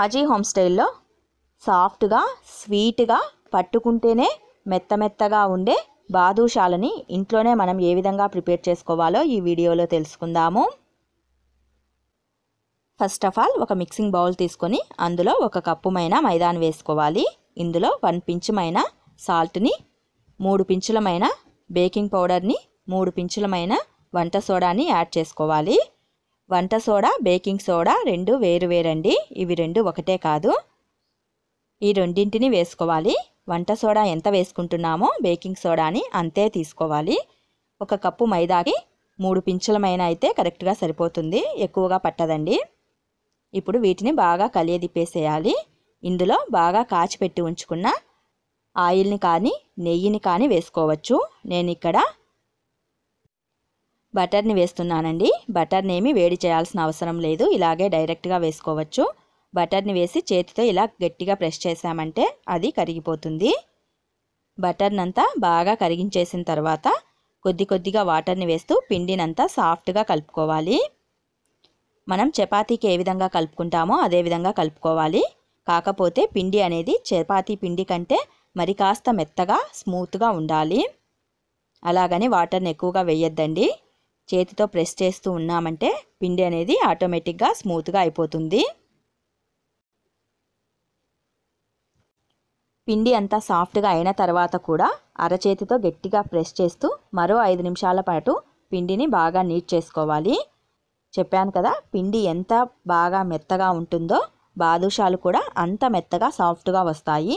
రాజీ home స్టైల్లో సాఫ్ట్గా స్వీట్గా పట్టుకుంటేనే మెత్త మెత్తగా ఉండే బాదుషాలని ఇంట్లోనే మనం ఏ విధంగా ప్రిపేర్ చేసుకోవాలో ఈ వీడియోలో తెలుసుకుందాము. ఫస్ట్ ఆఫ్ ఆల్ ఒక మిక్సింగ్ బౌల్ తీసుకొని అందులో ఒక కప్పుమైన మైదాన్ వేసుకోవాలి. ఇందులో వన్ పించుమైన సాల్ట్ని మూడు పించులమైన బేకింగ్ పౌడర్ని మూడు పించులమైన వంట సోడాని యాడ్ చేసుకోవాలి. వంట సోడా బేకింగ్ సోడా రెండు వేరు వేరండి. ఇవి రెండు ఒకటే కాదు. ఈ రెండింటిని వేసుకోవాలి. వంట సోడా ఎంత వేసుకుంటున్నామో బేకింగ్ సోడాని అంతే తీసుకోవాలి. ఒక కప్పు మైదాకి మూడు పించులమైన అయితే కరెక్ట్గా సరిపోతుంది. ఎక్కువగా పట్టదండి. ఇప్పుడు వీటిని బాగా కలియదిప్పేసేయాలి ఇందులో బాగా కాచిపెట్టి ఉంచుకున్న ఆయిల్ని కానీ నెయ్యిని కానీ వేసుకోవచ్చు. నేను ఇక్కడ బటర్ని వేస్తున్నానండి. బటర్ని ఏమి వేడి చేయాల్సిన అవసరం లేదు. ఇలాగే డైరెక్ట్గా వేసుకోవచ్చు. బటర్ని వేసి చేతితో ఇలా గట్టిగా ప్రెస్ చేసామంటే అది కరిగిపోతుంది. బటర్నంతా బాగా కరిగించేసిన తర్వాత కొద్ది కొద్దిగా వాటర్ని వేస్తూ పిండినంతా సాఫ్ట్గా కలుపుకోవాలి. మనం చపాతీకి ఏ విధంగా కలుపుకుంటామో అదే విధంగా కలుపుకోవాలి. కాకపోతే పిండి అనేది చపాతీ పిండి కంటే మరి కాస్త మెత్తగా స్మూత్గా ఉండాలి. అలాగని వాటర్ని ఎక్కువగా వేయొద్దండి. చేతితో ప్రెస్ చేస్తూ ఉన్నామంటే పిండి అనేది ఆటోమేటిక్గా స్మూత్గా అయిపోతుంది. పిండి అంతా సాఫ్ట్గా అయిన తర్వాత కూడా అరచేతితో గట్టిగా ప్రెస్ చేస్తూ మరో ఐదు నిమిషాల పాటు పిండిని బాగా నీట్ చేసుకోవాలి. చెప్పాను కదా పిండి ఎంత బాగా మెత్తగా ఉంటుందో బాదుషాలు కూడా అంత మెత్తగా సాఫ్ట్గా వస్తాయి.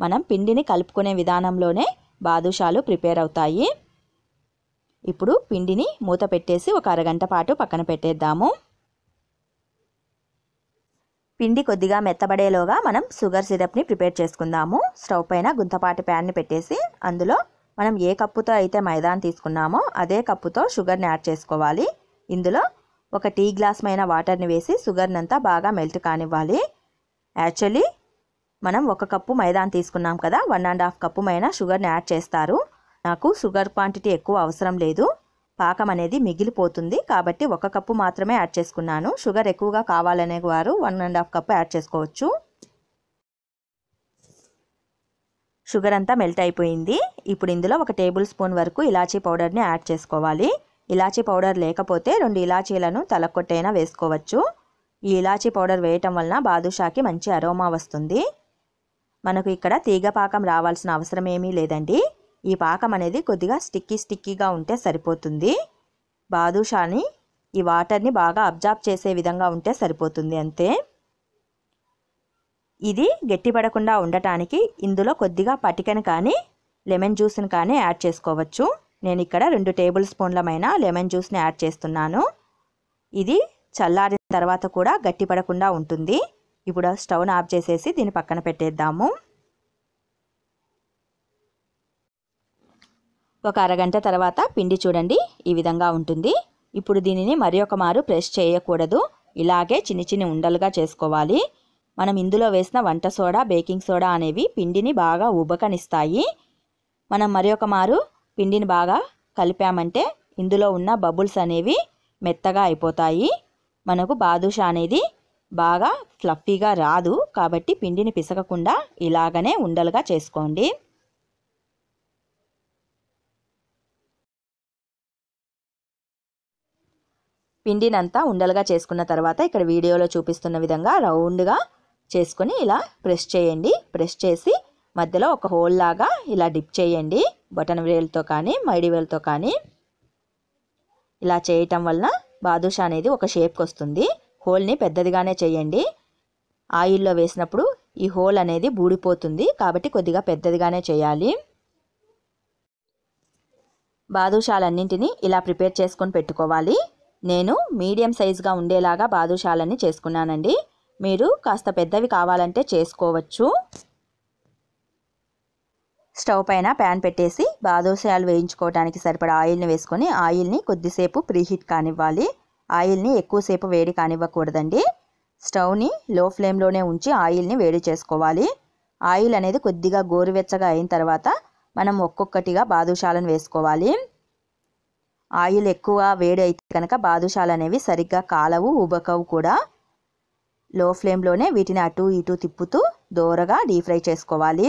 మనం పిండిని కలుపుకునే విధానంలోనే బాదుషాలు ప్రిపేర్ అవుతాయి. ఇప్పుడు పిండిని మూత పెట్టేసి ఒక అరగంట పాటు పక్కన పెట్టేద్దాము. పిండి కొద్దిగా మెత్తబడేలోగా మనం షుగర్ సిరప్ని ప్రిపేర్ చేసుకుందాము. స్టవ్ పైన గుంతపాటి ప్యాన్ని పెట్టేసి అందులో మనం ఏ కప్పుతో అయితే మైదాన్ తీసుకున్నామో అదే కప్పుతో షుగర్ని యాడ్ చేసుకోవాలి. ఇందులో ఒక టీ గ్లాస్ మైన వాటర్ని వేసి షుగర్ని అంతా బాగా మెల్ట్ కానివ్వాలి. యాక్చువల్లీ మనం ఒక కప్పు మైదాన్ తీసుకున్నాం కదా వన్ అండ్ హాఫ్ కప్పు మైన షుగర్ని యాడ్ చేస్తారు. నాకు షుగర్ క్వాంటిటీ ఎక్కువ అవసరం లేదు. పాకం అనేది మిగిలిపోతుంది. కాబట్టి ఒక కప్పు మాత్రమే యాడ్ చేసుకున్నాను. షుగర్ ఎక్కువగా కావాలనే వారు one and half cup add చేసుకోవచ్చు. షుగర్ అంతా మెల్ట్ అయిపోయింది. ఇప్పుడు ఇందులో ఒక టేబుల్ స్పూన్ వరకు ఇలాచీ పౌడర్ని యాడ్ చేసుకోవాలి. ఇలాచీ పౌడర్ లేకపోతే రెండు ఇలాచీలను తలకొట్టైనా వేసుకోవచ్చు. ఈ ఇలాచీ పౌడర్ వేయటం వలన బాదుషాకి మంచి అరోమా వస్తుంది. మనకు ఇక్కడ తీగ పాకం రావాల్సిన అవసరం ఏమీ లేదండి. ఈ పాకం అనేది కొద్దిగా స్టిక్కీ స్టిక్కీగా ఉంటే సరిపోతుంది. బాదుషాని ఈ వాటర్ని బాగా అబ్జార్బ్ చేసే విధంగా ఉంటే సరిపోతుంది అంతే. ఇది గట్టిపడకుండా ఉండటానికి ఇందులో కొద్దిగా పటికను కానీ లెమన్ జ్యూస్ని కానీ యాడ్ చేసుకోవచ్చు. నేను ఇక్కడ రెండు టేబుల్ స్పూన్లమైన లెమన్ జ్యూస్ని యాడ్ చేస్తున్నాను. ఇది చల్లారిన తర్వాత కూడా గట్టిపడకుండా ఉంటుంది. ఇప్పుడు స్టవ్ను ఆఫ్ చేసేసి దీన్ని పక్కన పెట్టేద్దాము. ఒక అరగంట తర్వాత పిండి చూడండి ఈ విధంగా ఉంటుంది. ఇప్పుడు దీనిని మరి ఒక మారు ప్రెస్ చేయకూడదు. ఇలాగే చిన్ని చిన్ని ఉండలుగా చేసుకోవాలి. మనం ఇందులో వేసిన వంట సోడా బేకింగ్ సోడా అనేవి పిండిని బాగా ఉబకనిస్తాయి మనం మరి ఒక మారు పిండిని బాగా కలిపామంటే ఇందులో ఉన్న బబుల్స్ అనేవి మెత్తగా అయిపోతాయి. మనకు బాదుషా అనేది బాగా ఫ్లఫీగా రాదు. కాబట్టి పిండిని పిసకకుండా ఇలాగనే ఉండలుగా చేసుకోండి. పిండినంతా ఉండలుగా చేసుకున్న తర్వాత ఇక్కడ వీడియోలో చూపిస్తున్న విధంగా రౌండ్గా చేసుకొని ఇలా ప్రెస్ చేయండి. ప్రెస్ చేసి మధ్యలో ఒక హోల్ లాగా ఇలా డిప్ చేయండి. బటన్ వేలుతో కానీ మైడి వేలుతో కానీ. ఇలా చేయటం వలన బాదుషా అనేది ఒక షేప్కి వస్తుంది. హోల్ని పెద్దదిగానే చేయండి. ఆయిల్లో వేసినప్పుడు ఈ హోల్ అనేది బూడిపోతుంది కాబట్టి కొద్దిగా పెద్దదిగానే చేయాలి. బాదుషాలన్నింటినీ ఇలా ప్రిపేర్ చేసుకొని పెట్టుకోవాలి. నేను మీడియం సైజుగా ఉండేలాగా బాదుషాలని చేసుకున్నానండి. మీరు కాస్త పెద్దవి కావాలంటే చేసుకోవచ్చు. స్టవ్ పైన ప్యాన్ పెట్టేసి బాదుషాలు వేయించుకోవడానికి సరిపడా ఆయిల్ని వేసుకొని ఆయిల్ని కొద్దిసేపు ప్రీహీట్ కానివ్వాలి. ఆయిల్ని ఎక్కువసేపు వేడి కానివ్వకూడదండి. స్టవ్ని లో ఫ్లేమ్లోనే ఉంచి ఆయిల్ని వేడి చేసుకోవాలి. ఆయిల్ అనేది కొద్దిగా గోరువెచ్చగా అయిన తర్వాత మనం ఒక్కొక్కటిగా బాదుషాలను వేసుకోవాలి. ఆయిల్ ఎక్కువ వేడి అయితే కనుక బాదుషాలు అనేవి సరిగ్గా కాలవు ఉబకవు కూడా. లో ఫ్లేమ్లోనే వీటిని అటు ఇటు తిప్పుతూ దోరగా డీప్ ఫ్రై చేసుకోవాలి.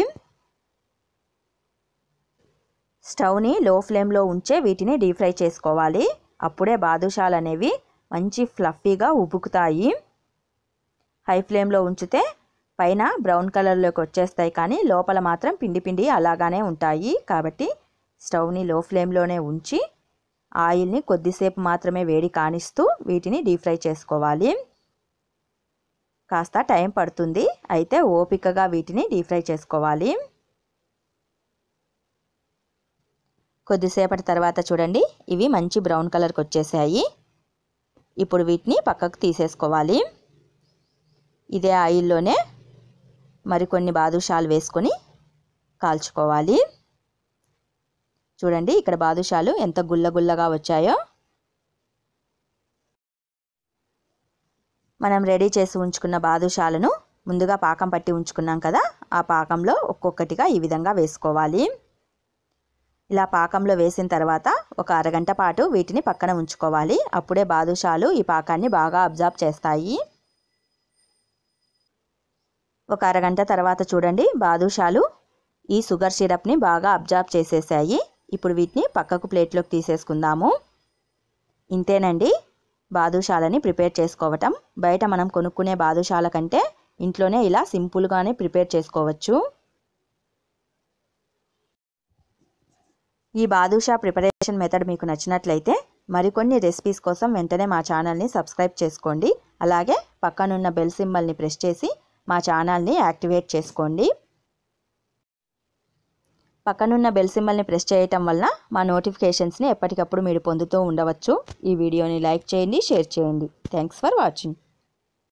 స్టవ్ని లో ఫ్లేమ్లో ఉంచే వీటిని డీప్ ఫ్రై చేసుకోవాలి. అప్పుడే బాదుషాలు అనేవి మంచి ఫ్లఫీగా ఉబుకుతాయి. హై ఫ్లేమ్లో ఉంచితే పైన బ్రౌన్ కలర్లోకి వచ్చేస్తాయి కానీ లోపల మాత్రం పిండి పిండి అలాగానే ఉంటాయి. కాబట్టి స్టవ్ని లో ఫ్లేమ్లోనే ఉంచి ఆయిల్ని కొద్దిసేపు మాత్రమే వేడి కానిస్తూ వీటిని డీప్ ఫ్రై చేసుకోవాలి. కాస్త టైం పడుతుంది. అయితే ఓపికగా వీటిని డీప్ ఫ్రై చేసుకోవాలి. కొద్దిసేపటి తర్వాత చూడండి ఇవి మంచి బ్రౌన్ కలర్కి వచ్చేసాయి. ఇప్పుడు వీటిని పక్కకు తీసేసుకోవాలి. ఇదే ఆయిల్లోనే మరికొన్ని బాదుషాలు వేసుకొని కాల్చుకోవాలి. చూడండి ఇక్కడ బాదుషాలు ఎంత గుల్లగుల్లగా వచ్చాయో. మనం రెడీ చేసి ఉంచుకున్న బాదుషాలను ముందుగా పాకం పట్టి ఉంచుకున్నాం కదా ఆ పాకంలో ఒక్కొక్కటిగా ఈ విధంగా వేసుకోవాలి. ఇలా పాకంలో వేసిన తర్వాత ఒక అరగంట పాటు వీటిని పక్కన ఉంచుకోవాలి. అప్పుడే బాదుషాలు ఈ పాకాన్ని బాగా అబ్జార్బ్ చేస్తాయి. ఒక అరగంట తర్వాత చూడండి బాదుషాలు ఈ షుగర్ సిరప్ని బాగా అబ్జార్బ్ చేసేసాయి. ఇప్పుడు వీటిని పక్కకు ప్లేట్లోకి తీసేసుకుందాము. ఇంతేనండి బాదుషాలని ప్రిపేర్ చేసుకోవటం. బయట మనం కొనుక్కునే బాదుషాల కంటే ఇంట్లోనే ఇలా సింపుల్గానే ప్రిపేర్ చేసుకోవచ్చు. ఈ బాదుషా ప్రిపరేషన్ మెథడ్ మీకు నచ్చినట్లయితే మరికొన్ని రెసిపీస్ కోసం వెంటనే మా ఛానల్ని సబ్స్క్రైబ్ చేసుకోండి. అలాగే పక్కనున్న బెల్ సింబల్ని ప్రెస్ చేసి మా ఛానల్ని యాక్టివేట్ చేసుకోండి. పక్కనున్న బెల్ సింబల్ని ప్రెస్ చేయటం వలన మా నోటిఫికేషన్స్ని ఎప్పటికప్పుడు మీరు పొందుతూ ఉండవచ్చు. ఈ వీడియోని లైక్ చేయండి షేర్ చేయండి. Thanks for watching